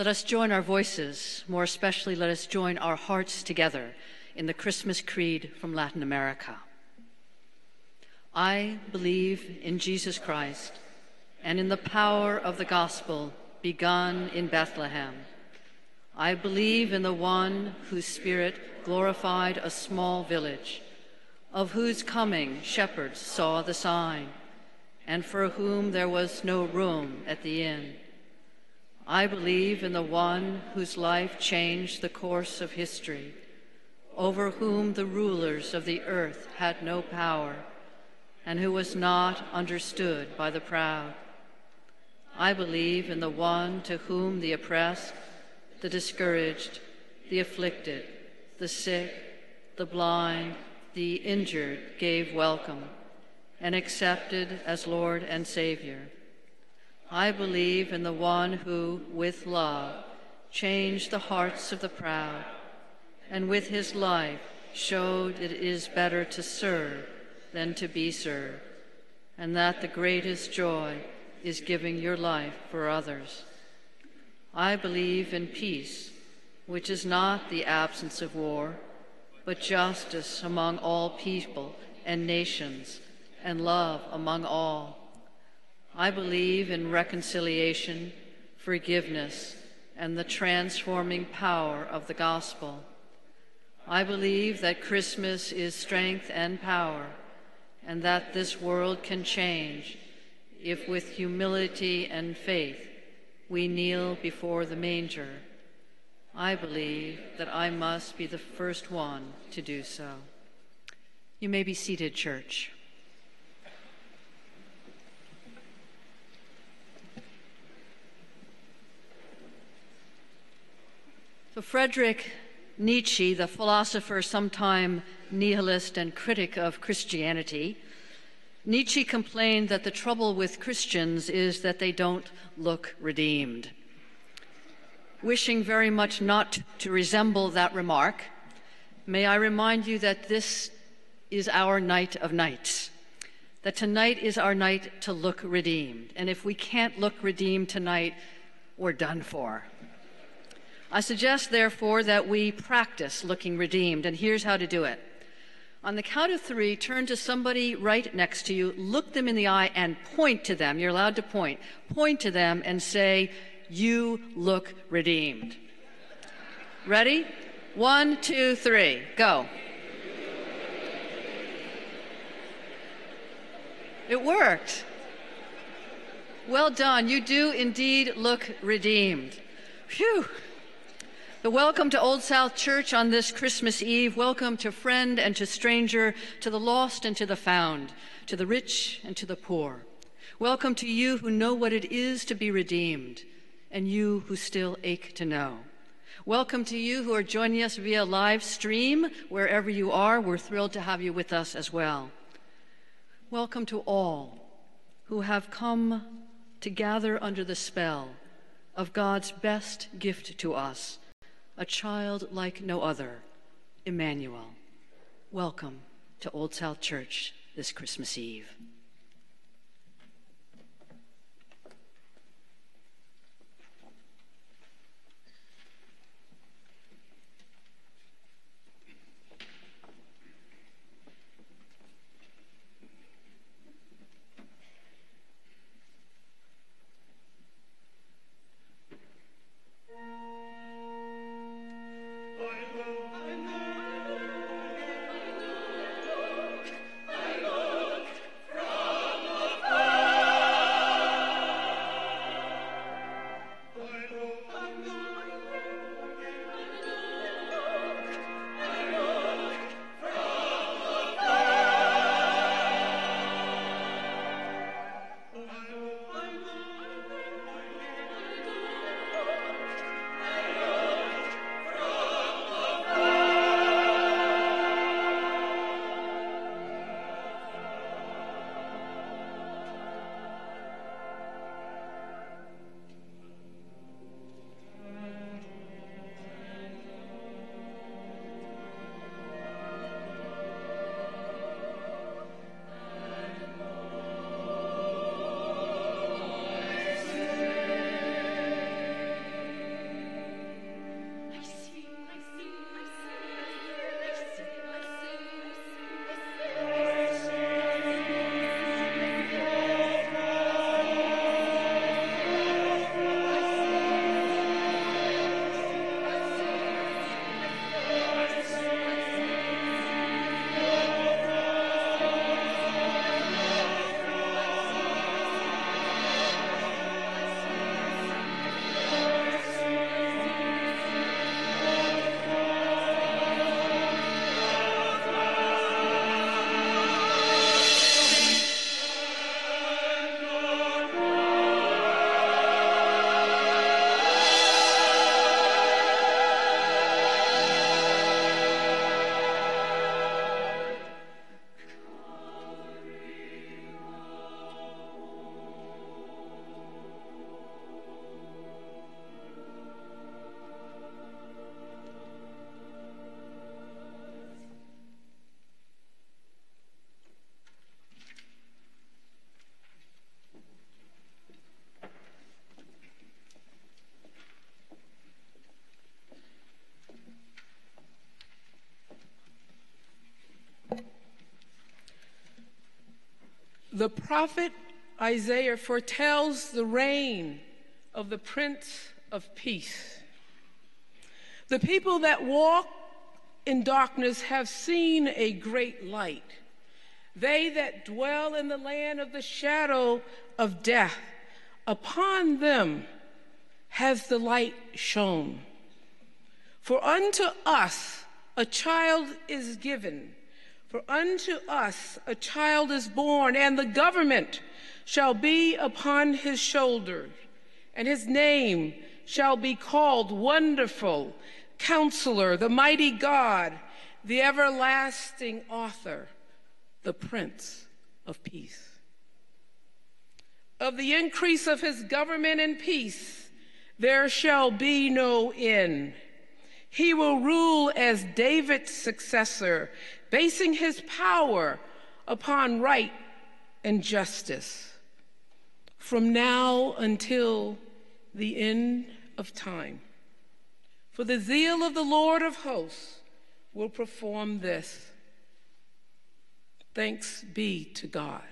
Let us join our voices, more especially, let us join our hearts together in the Christmas Creed from Latin America. I believe in Jesus Christ and in the power of the gospel begun in Bethlehem. I believe in the one whose spirit glorified a small village, of whose coming shepherds saw the sign, and for whom there was no room at the inn. I believe in the one whose life changed the course of history, over whom the rulers of the earth had no power, and who was not understood by the proud. I believe in the one to whom the oppressed, the discouraged, the afflicted, the sick, the blind, the injured gave welcome and accepted as Lord and Savior. I believe in the one who, with love, changed the hearts of the proud, and with his life showed it is better to serve than to be served, and that the greatest joy is giving your life for others. I believe in peace, which is not the absence of war, but justice among all people and nations, and love among all. I believe in reconciliation, forgiveness, and the transforming power of the gospel. I believe that Christmas is strength and power, and that this world can change if with humility and faith we kneel before the manger. I believe that I must be the first one to do so. You may be seated, church. So, Frederick Nietzsche, the philosopher, sometime nihilist and critic of Christianity, Nietzsche complained that the trouble with Christians is that they don't look redeemed. Wishing very much not to resemble that remark, may I remind you that this is our night of nights, that tonight is our night to look redeemed. And if we can't look redeemed tonight, we're done for. I suggest, therefore, that we practice looking redeemed, and here's how to do it. On the count of three, turn to somebody right next to you, look them in the eye, and point to them. You're allowed to point. Point to them and say, You look redeemed. Ready? One, two, three, go. It worked. Well done. You do indeed look redeemed. Phew. The welcome to Old South Church on this Christmas Eve. Welcome to friend and to stranger, to the lost and to the found, to the rich and to the poor. Welcome to you who know what it is to be redeemed, and you who still ache to know. Welcome to you who are joining us via live stream, wherever you are. We're thrilled to have you with us as well. Welcome to all who have come to gather under the spell of God's best gift to us a child like no other, Emmanuel. Welcome to Old South Church this Christmas Eve. The prophet Isaiah foretells the reign of the Prince of Peace. The people that walk in darkness have seen a great light. They that dwell in the land of the shadow of death, upon them has the light shone. For unto us a child is given, for unto us a child is born, and the government shall be upon his shoulders, and his name shall be called Wonderful, Counselor, the Mighty God, the Everlasting Author, the Prince of Peace. Of the increase of his government and peace, there shall be no end. He will rule as David's successor, basing his power upon right and justice from now until the end of time. For the zeal of the Lord of hosts will perform this. Thanks be to God.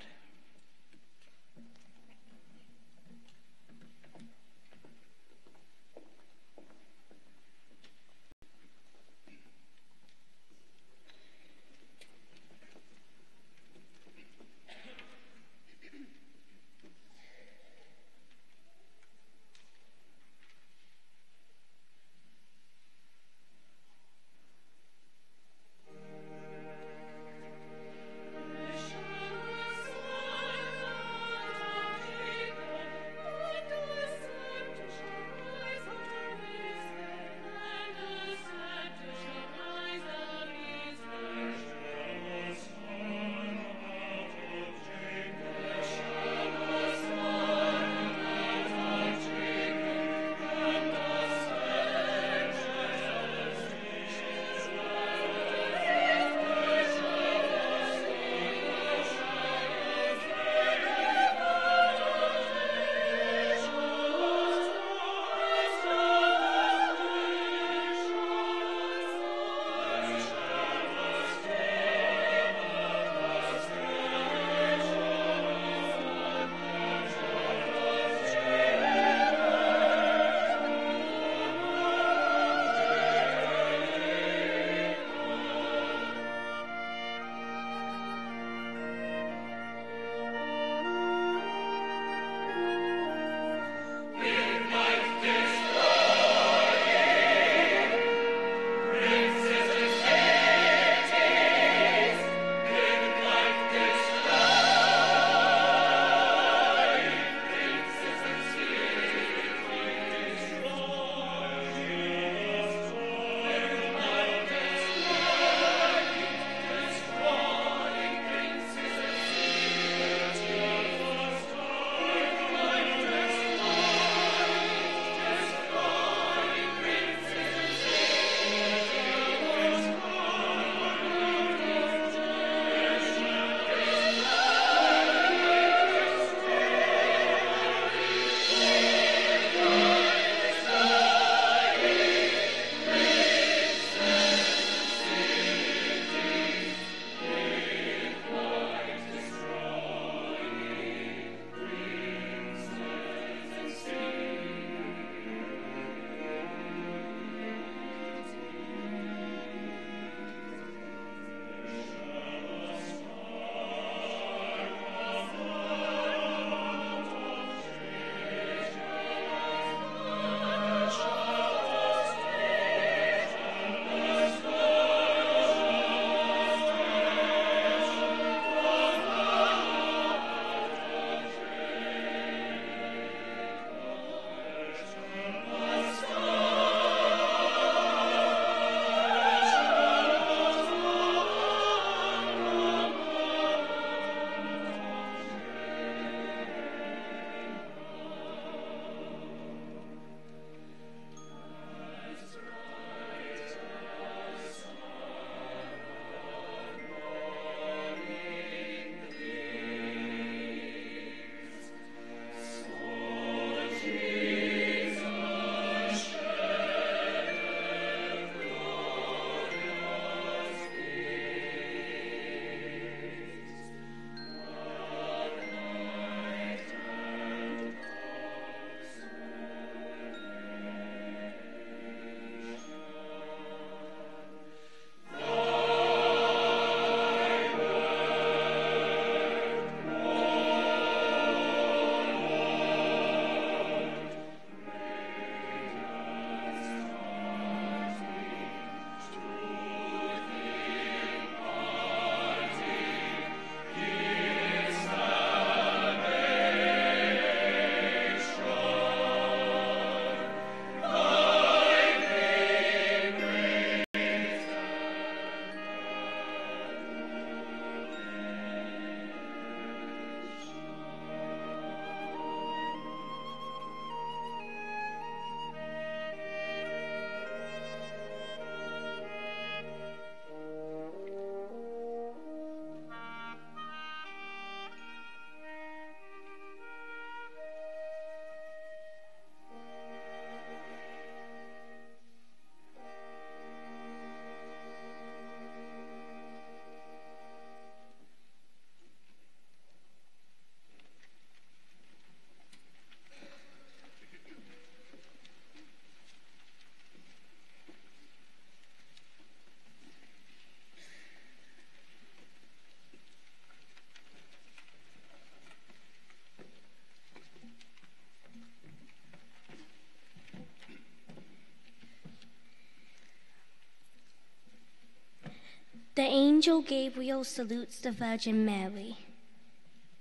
Angel Gabriel salutes the Virgin Mary.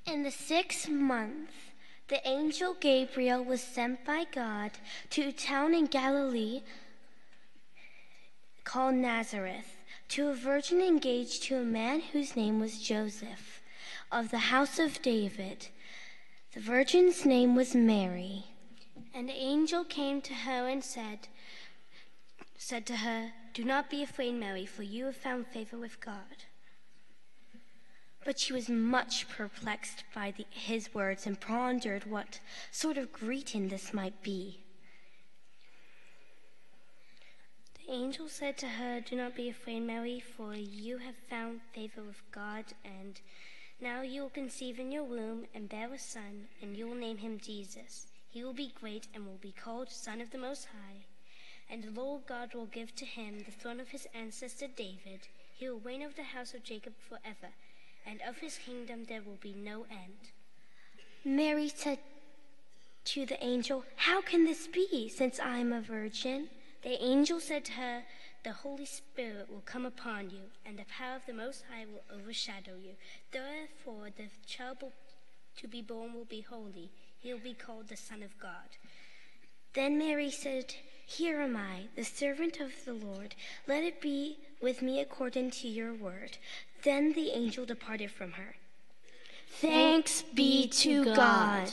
In the sixth month, the angel Gabriel was sent by God to a town in Galilee called Nazareth to a virgin engaged to a man whose name was Joseph of the house of David. The virgin's name was Mary. And the angel came to her and said, said to her, Do not be afraid, Mary, for you have found favor with God. But she was much perplexed by the, his words and pondered what sort of greeting this might be. The angel said to her, Do not be afraid, Mary, for you have found favor with God, and now you will conceive in your womb and bear a son, and you will name him Jesus. He will be great and will be called Son of the Most High. And the Lord God will give to him the throne of his ancestor David. He will reign over the house of Jacob forever, and of his kingdom there will be no end. Mary said to the angel, How can this be, since I am a virgin? The angel said to her, The Holy Spirit will come upon you, and the power of the Most High will overshadow you. Therefore, the child to be born will be holy. He will be called the Son of God. Then Mary said, Here am I, the servant of the Lord. Let it be with me according to your word. Then the angel departed from her. Thanks be to God.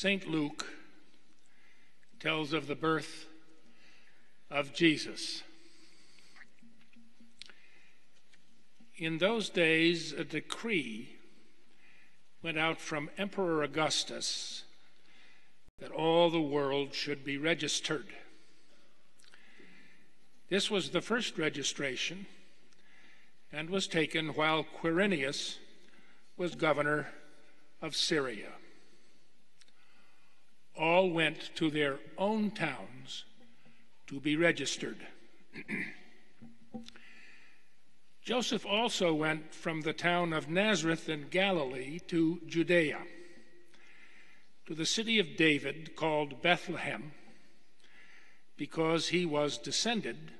St. Luke tells of the birth of Jesus. In those days, a decree went out from Emperor Augustus that all the world should be registered. This was the first registration and was taken while Quirinius was governor of Syria. All went to their own towns to be registered. Joseph also went from the town of Nazareth in Galilee to Judea, to the city of David called Bethlehem, because he was descended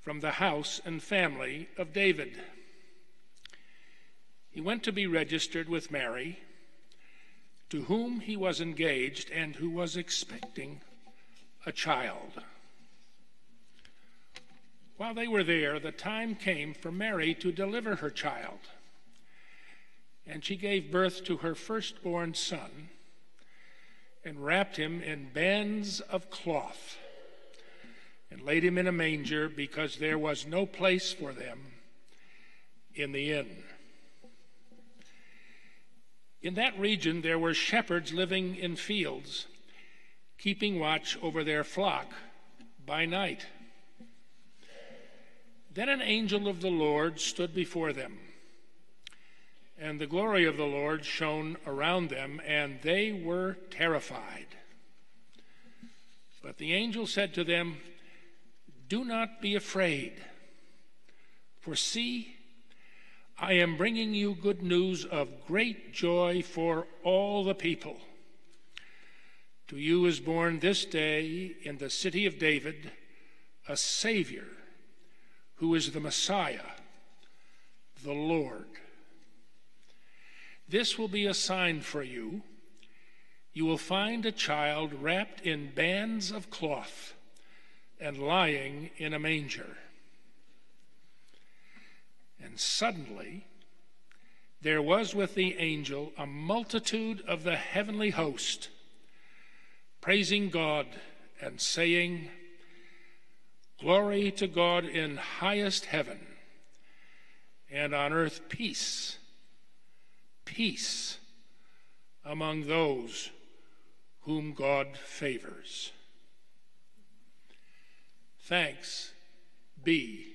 from the house and family of David. He went to be registered with Mary, to whom he was engaged and who was expecting a child. While they were there, the time came for Mary to deliver her child. And she gave birth to her firstborn son and wrapped him in bands of cloth and laid him in a manger because there was no place for them in the inn. In that region, there were shepherds living in fields, keeping watch over their flock by night. Then an angel of the Lord stood before them, and the glory of the Lord shone around them, and they were terrified. But the angel said to them, Do not be afraid, for see, I am bringing you good news of great joy for all the people. To you is born this day in the city of David a Savior who is the Messiah, the Lord. This will be a sign for you. You will find a child wrapped in bands of cloth and lying in a manger. And suddenly, there was with the angel a multitude of the heavenly host, praising God and saying, Glory to God in highest heaven, and on earth peace, peace among those whom God favors. Thanks be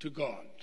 to God.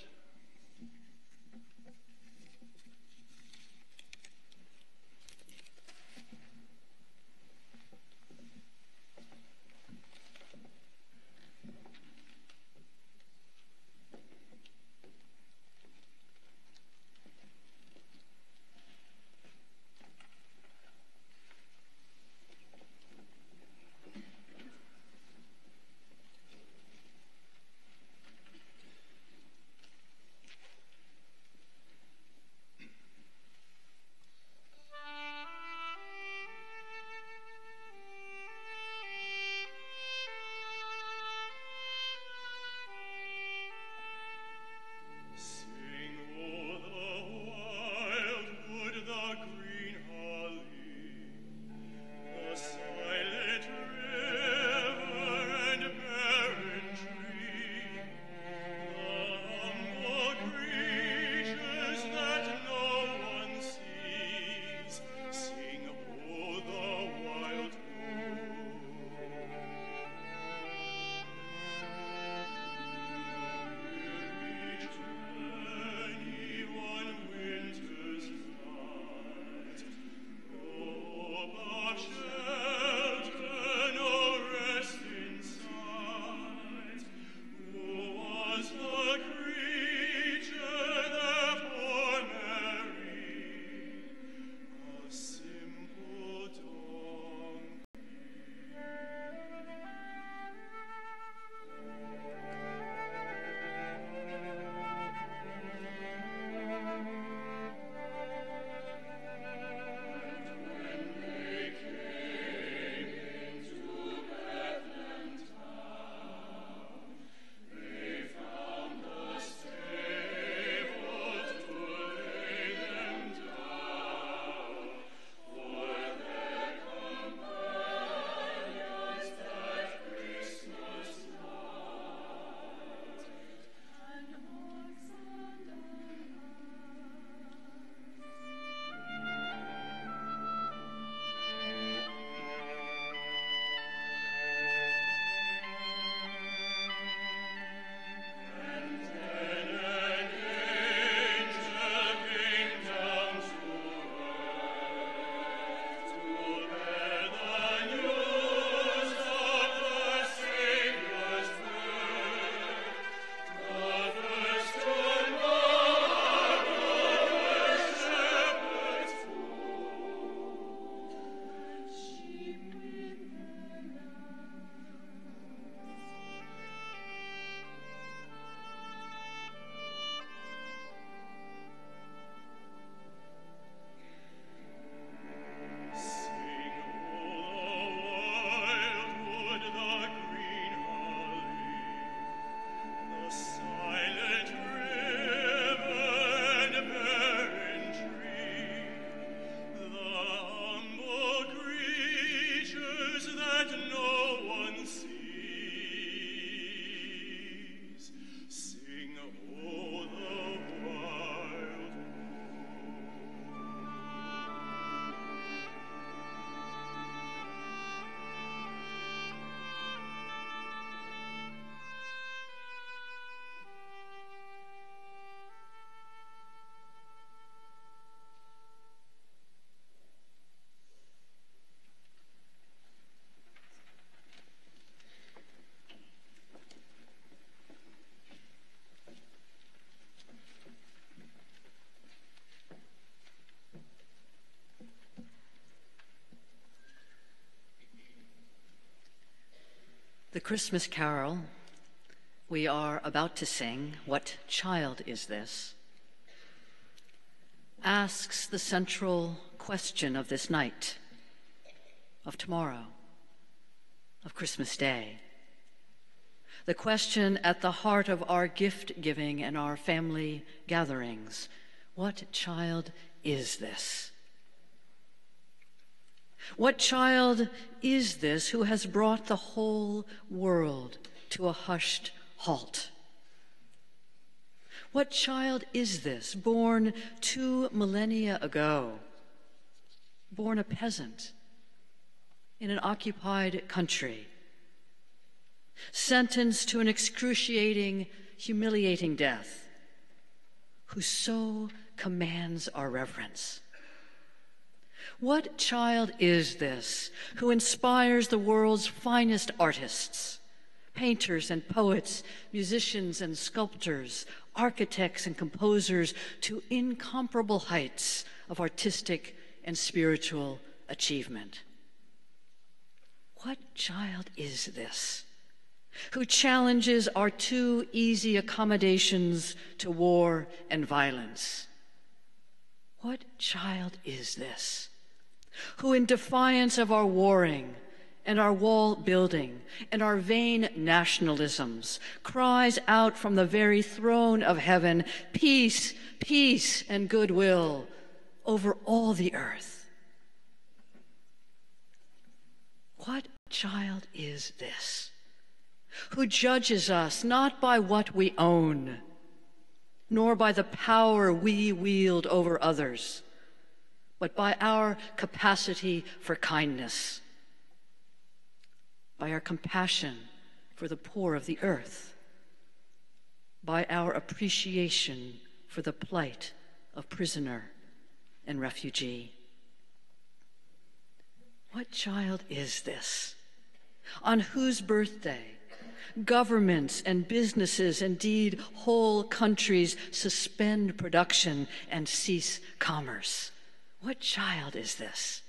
Christmas carol we are about to sing, What Child Is This? asks the central question of this night, of tomorrow, of Christmas Day. The question at the heart of our gift giving and our family gatherings What child is this? What child is this who has brought the whole world to a hushed halt? What child is this, born two millennia ago, born a peasant in an occupied country, sentenced to an excruciating, humiliating death, who so commands our reverence? What child is this who inspires the world's finest artists, painters and poets, musicians and sculptors, architects and composers to incomparable heights of artistic and spiritual achievement? What child is this who challenges our too easy accommodations to war and violence? What child is this? Who, in defiance of our warring and our wall building and our vain nationalisms, cries out from the very throne of heaven, Peace, peace, and goodwill over all the earth. What child is this? Who judges us not by what we own, nor by the power we wield over others but by our capacity for kindness, by our compassion for the poor of the earth, by our appreciation for the plight of prisoner and refugee. What child is this? On whose birthday governments and businesses, indeed whole countries, suspend production and cease commerce? What child is this?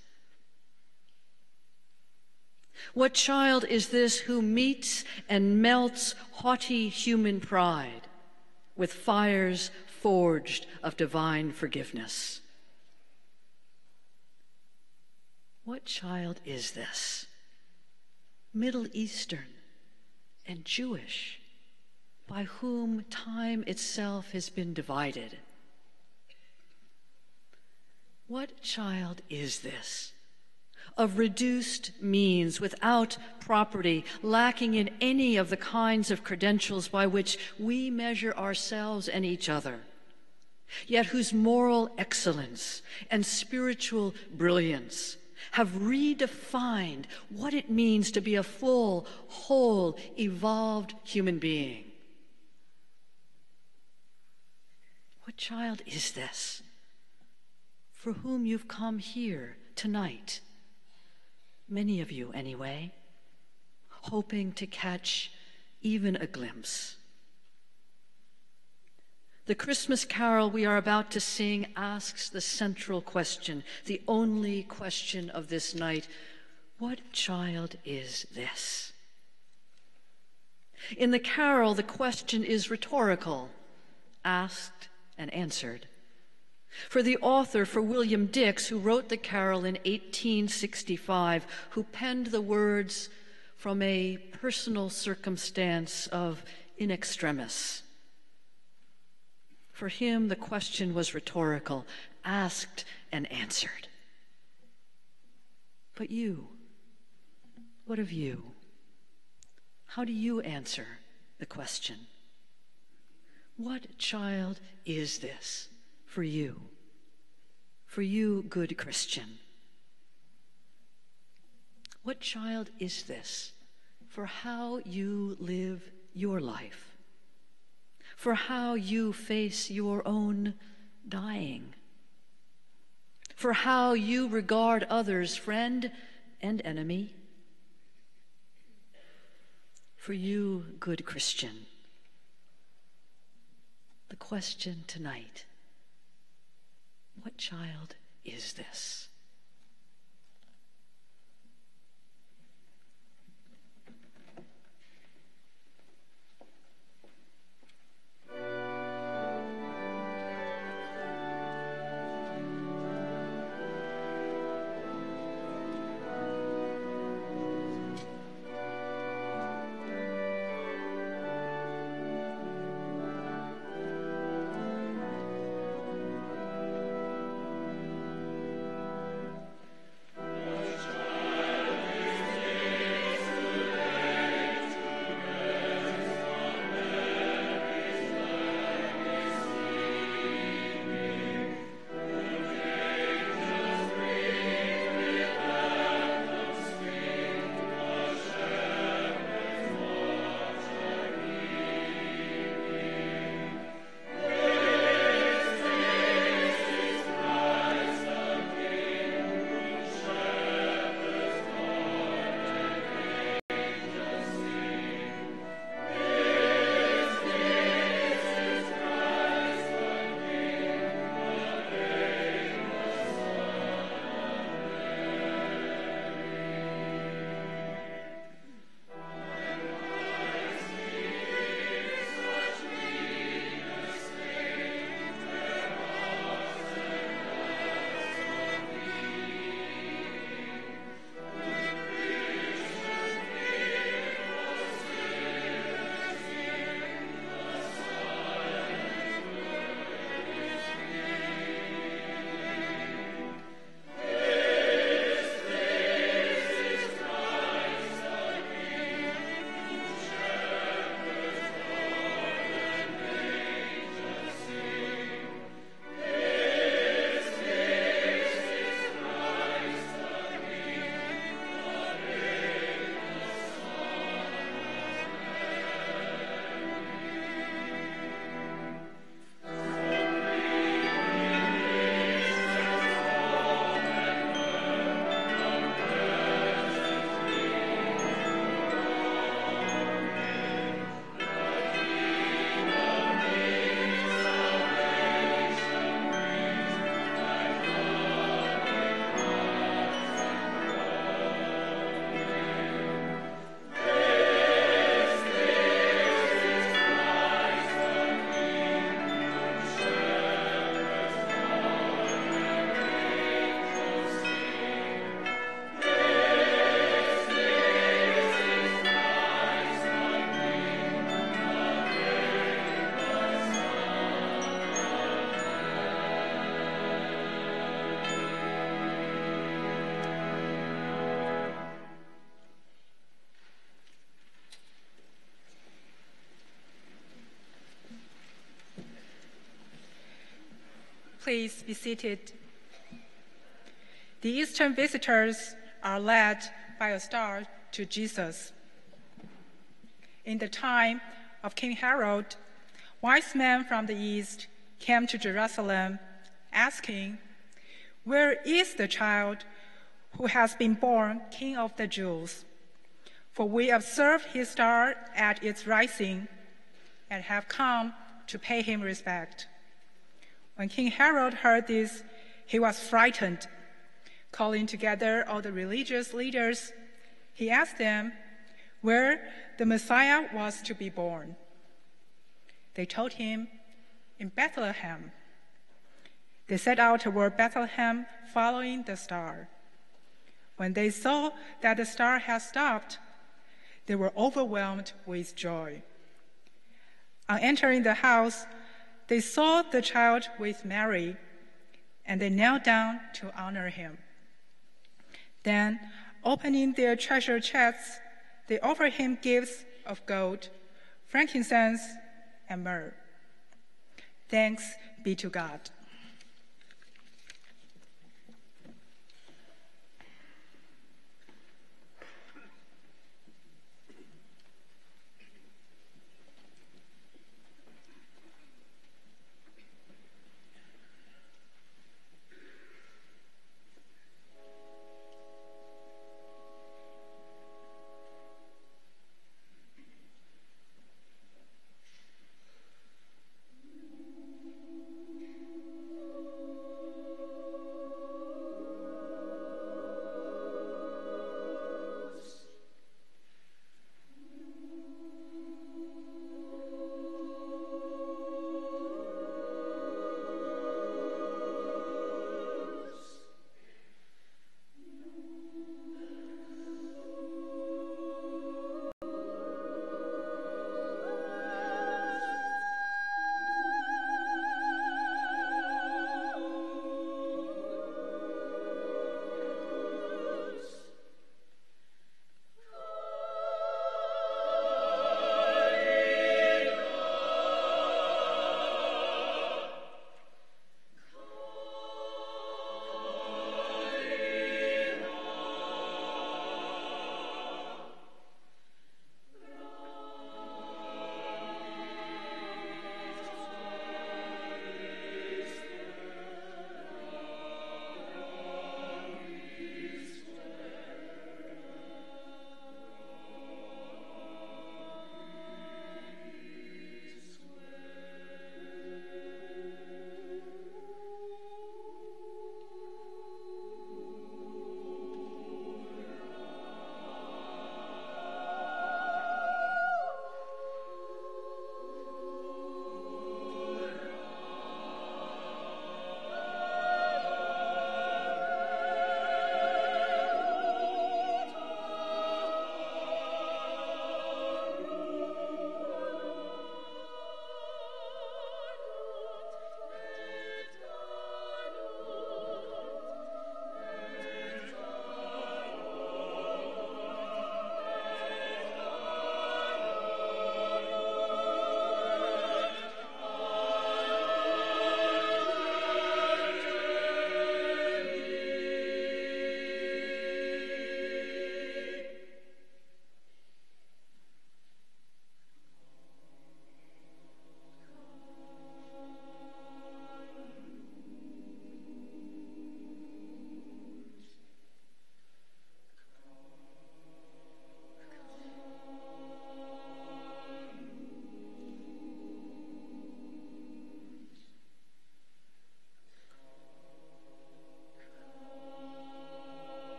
What child is this who meets and melts haughty human pride with fires forged of divine forgiveness? What child is this? Middle Eastern and Jewish, by whom time itself has been divided what child is this? Of reduced means, without property, lacking in any of the kinds of credentials by which we measure ourselves and each other, yet whose moral excellence and spiritual brilliance have redefined what it means to be a full, whole, evolved human being. What child is this? For whom you've come here tonight. Many of you, anyway, hoping to catch even a glimpse. The Christmas carol we are about to sing asks the central question, the only question of this night What child is this? In the carol, the question is rhetorical, asked and answered. For the author, for William Dix, who wrote the carol in 1865, who penned the words from a personal circumstance of in extremis. For him, the question was rhetorical, asked and answered. But you, what of you? How do you answer the question? What child is this? For you, for you, good Christian. What child is this for how you live your life, for how you face your own dying, for how you regard others, friend and enemy? For you, good Christian, the question tonight what child is this? Please be seated. The Eastern visitors are led by a star to Jesus. In the time of King Herod, wise men from the East came to Jerusalem asking, Where is the child who has been born King of the Jews? For we observed his star at its rising and have come to pay him respect. When King Herod heard this, he was frightened. Calling together all the religious leaders, he asked them where the Messiah was to be born. They told him, In Bethlehem. They set out toward Bethlehem, following the star. When they saw that the star had stopped, they were overwhelmed with joy. On entering the house, they saw the child with Mary, and they knelt down to honor him. Then, opening their treasure chests, they offered him gifts of gold, frankincense, and myrrh. Thanks be to God.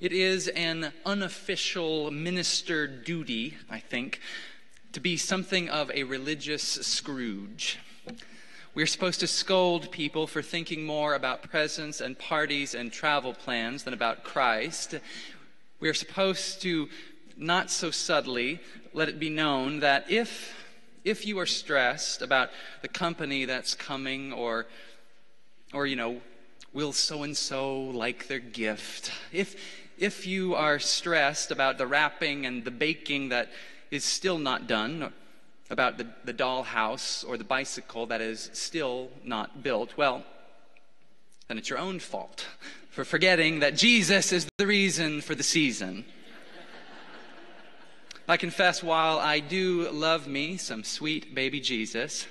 It is an unofficial minister duty, I think, to be something of a religious Scrooge. We're supposed to scold people for thinking more about presents and parties and travel plans than about Christ. We're supposed to, not so subtly, let it be known that if, if you are stressed about the company that's coming or, or you know, will so and so like their gift, if, if you are stressed about the wrapping and the baking that is still not done, about the, the dollhouse or the bicycle that is still not built, well, then it's your own fault for forgetting that Jesus is the reason for the season. I confess, while I do love me some sweet baby Jesus,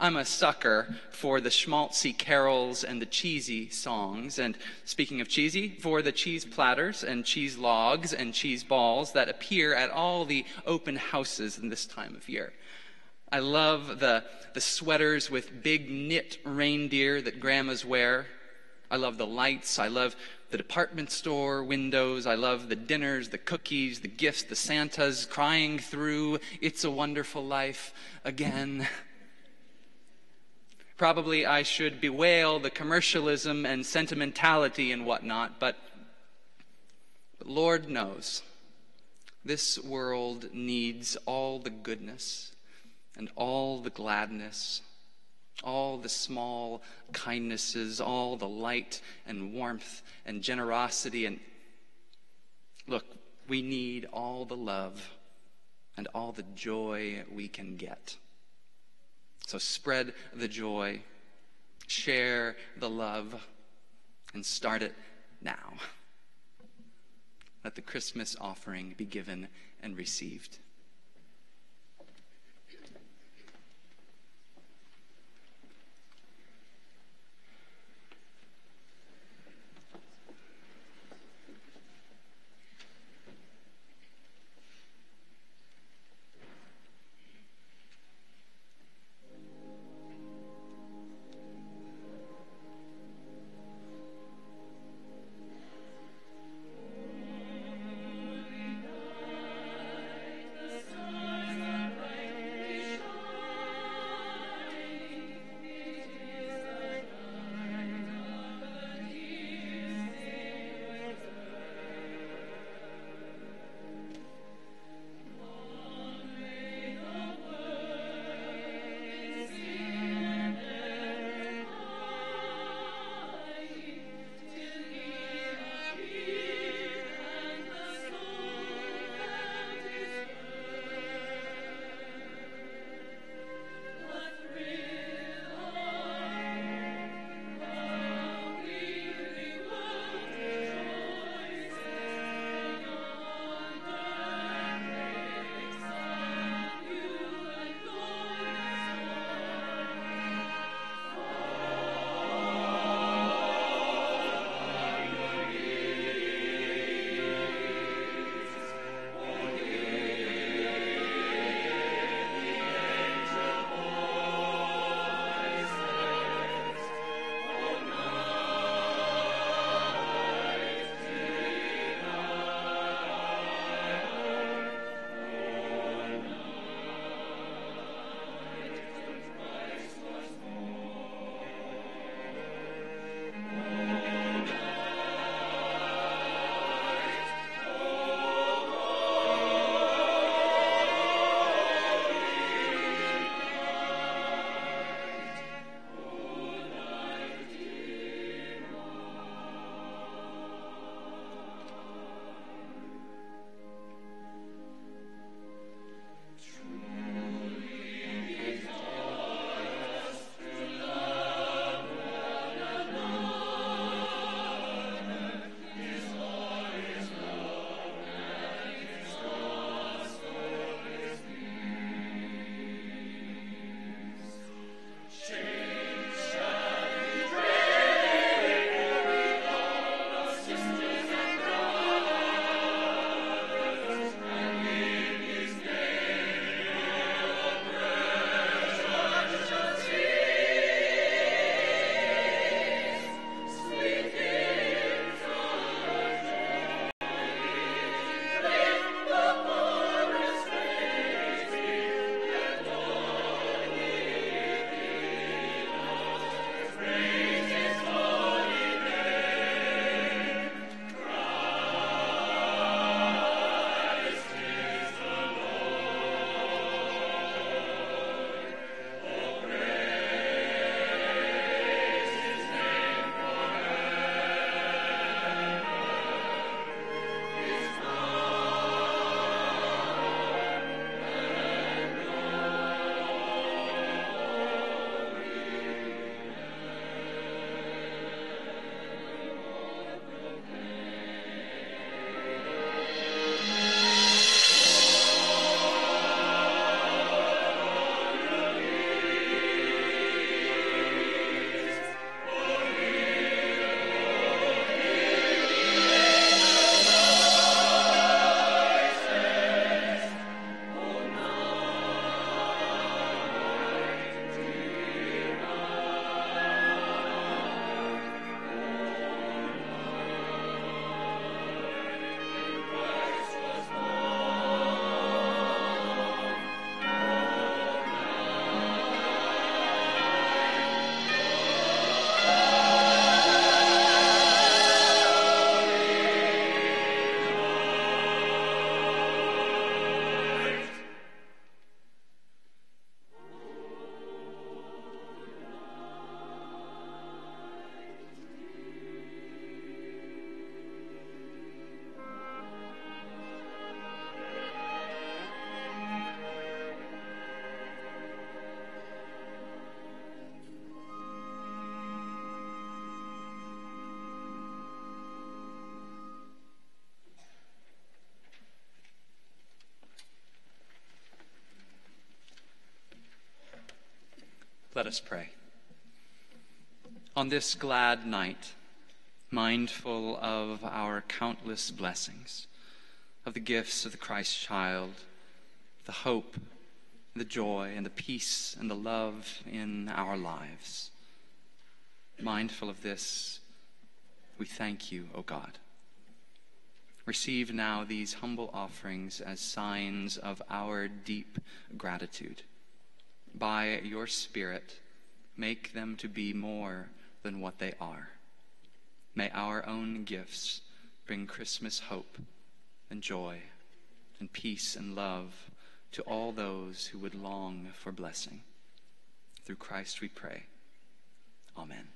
I'm a sucker for the schmaltzy carols and the cheesy songs. And speaking of cheesy, for the cheese platters and cheese logs and cheese balls that appear at all the open houses in this time of year. I love the, the sweaters with big knit reindeer that grandmas wear. I love the lights. I love the department store windows. I love the dinners, the cookies, the gifts, the Santas crying through It's a Wonderful Life again. Probably I should bewail the commercialism and sentimentality and whatnot, but, but Lord knows this world needs all the goodness and all the gladness, all the small kindnesses, all the light and warmth and generosity. And look, we need all the love and all the joy we can get. So spread the joy, share the love, and start it now. Let the Christmas offering be given and received. Us pray. On this glad night, mindful of our countless blessings, of the gifts of the Christ child, the hope, the joy, and the peace and the love in our lives. Mindful of this, we thank you, O God. Receive now these humble offerings as signs of our deep gratitude. By your Spirit, make them to be more than what they are. May our own gifts bring Christmas hope and joy and peace and love to all those who would long for blessing. Through Christ we pray. Amen.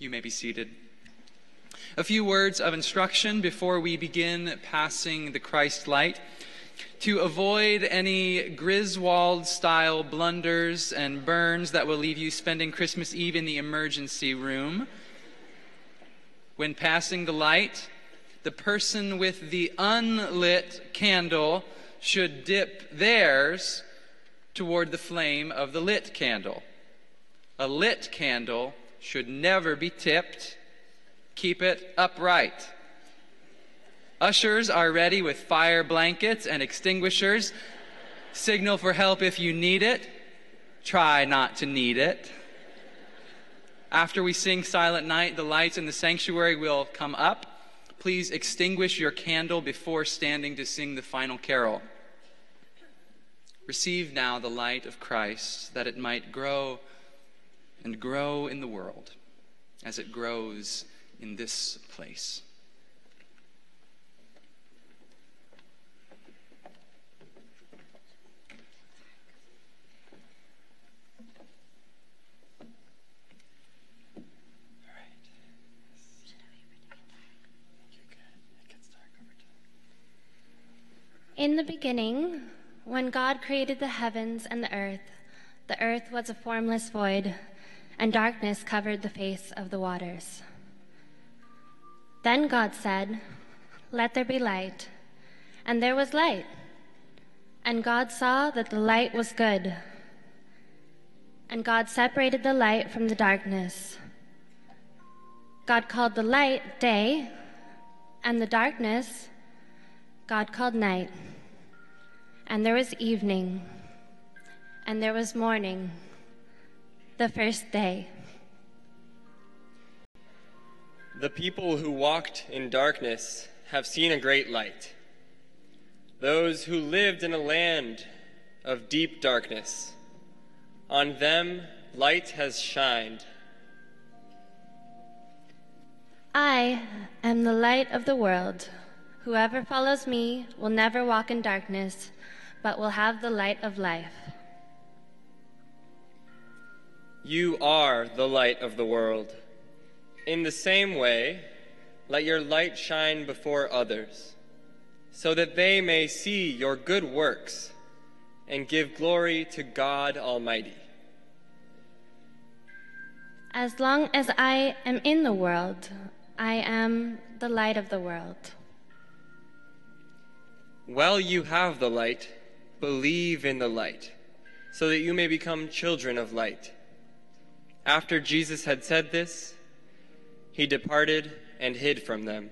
You may be seated. A few words of instruction before we begin passing the Christ light. To avoid any Griswold style blunders and burns that will leave you spending Christmas Eve in the emergency room, when passing the light, the person with the unlit candle should dip theirs toward the flame of the lit candle. A lit candle should never be tipped. Keep it upright. Ushers are ready with fire blankets and extinguishers. Signal for help if you need it. Try not to need it. After we sing Silent Night, the lights in the sanctuary will come up. Please extinguish your candle before standing to sing the final carol. Receive now the light of Christ that it might grow and grow in the world as it grows in this place. In the beginning, when God created the heavens and the earth, the earth was a formless void, and darkness covered the face of the waters. Then God said, Let there be light. And there was light. And God saw that the light was good. And God separated the light from the darkness. God called the light day, and the darkness God called night. And there was evening, and there was morning, the first day. The people who walked in darkness have seen a great light. Those who lived in a land of deep darkness, on them light has shined. I am the light of the world. Whoever follows me will never walk in darkness, but will have the light of life. You are the light of the world. In the same way, let your light shine before others, so that they may see your good works and give glory to God Almighty. As long as I am in the world, I am the light of the world. While you have the light, believe in the light, so that you may become children of light. After Jesus had said this, he departed and hid from them.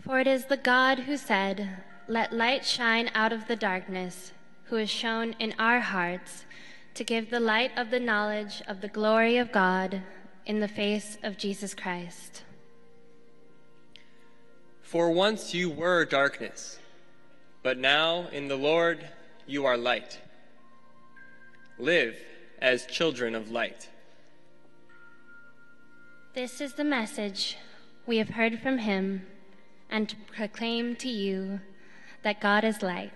For it is the God who said, Let light shine out of the darkness, who has shown in our hearts to give the light of the knowledge of the glory of God in the face of Jesus Christ. For once you were darkness, but now in the Lord you are light. Live as children of light. This is the message we have heard from him and proclaim to you that God is light.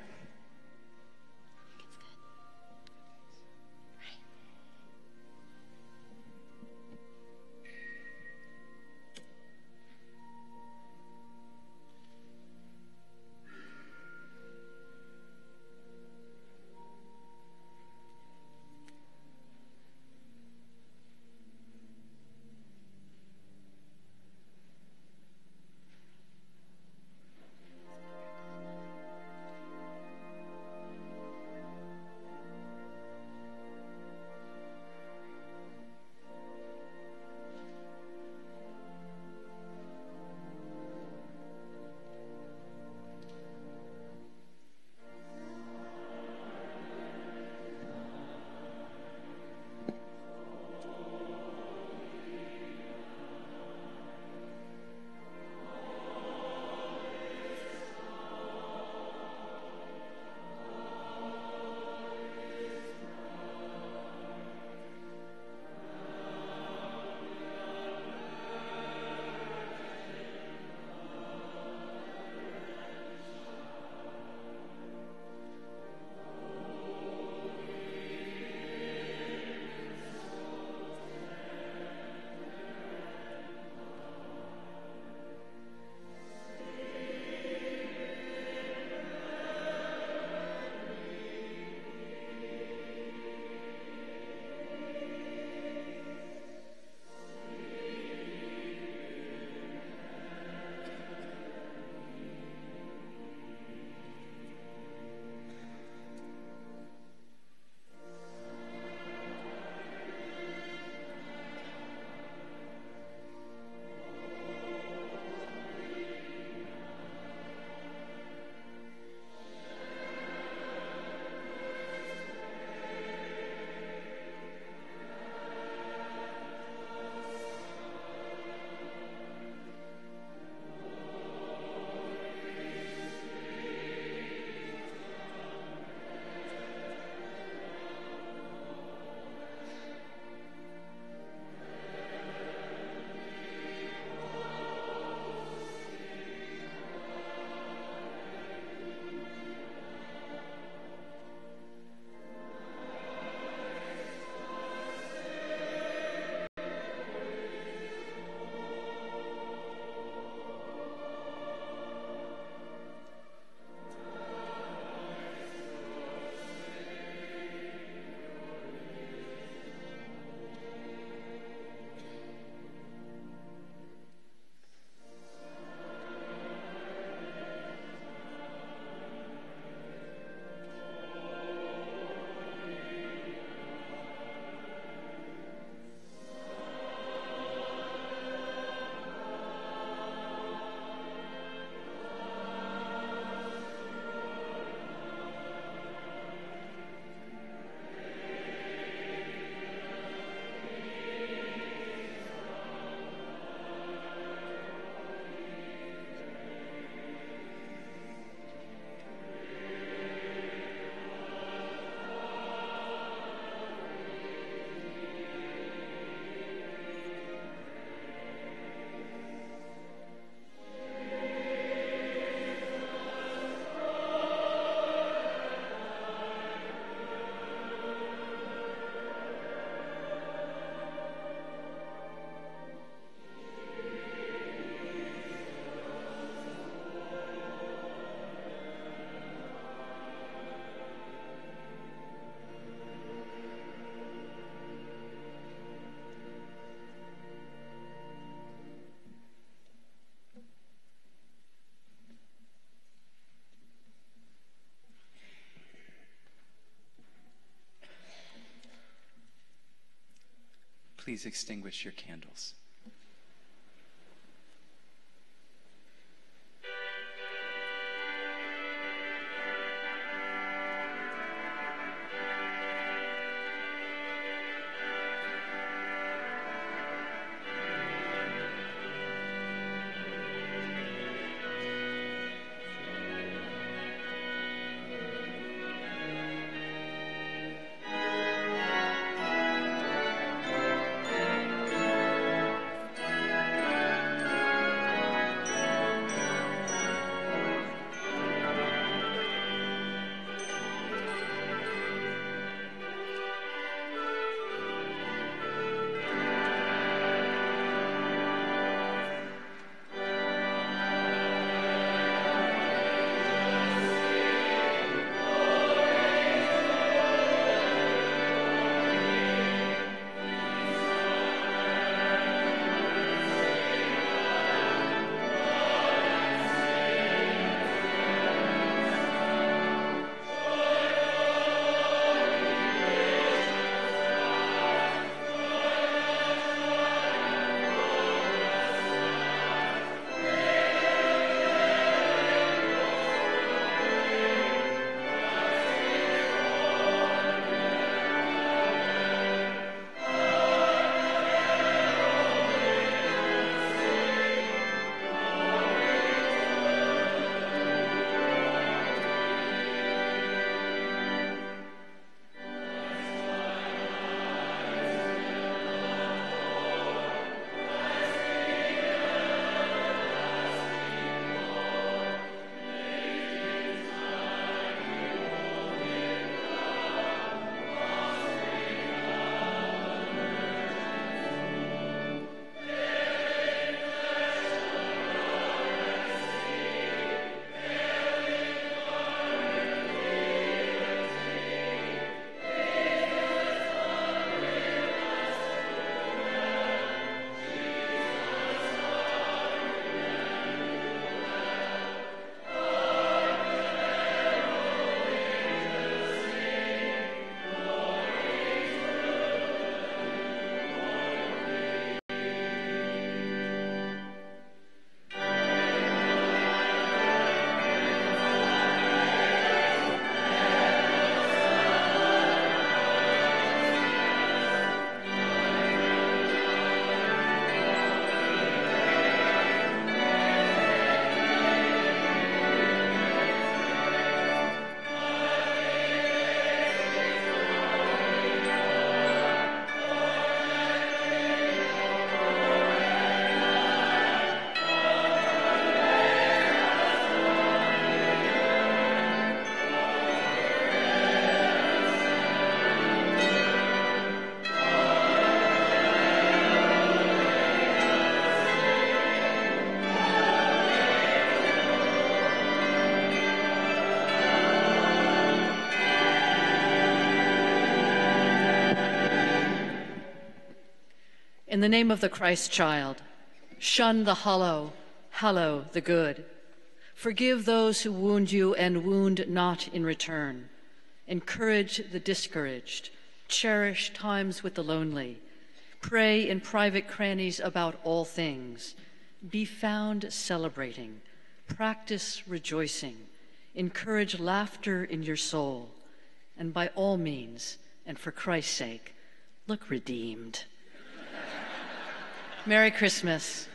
Please extinguish your candles. In the name of the Christ child, shun the hollow, hallow the good. Forgive those who wound you and wound not in return. Encourage the discouraged. Cherish times with the lonely. Pray in private crannies about all things. Be found celebrating. Practice rejoicing. Encourage laughter in your soul. And by all means, and for Christ's sake, look redeemed. Merry Christmas.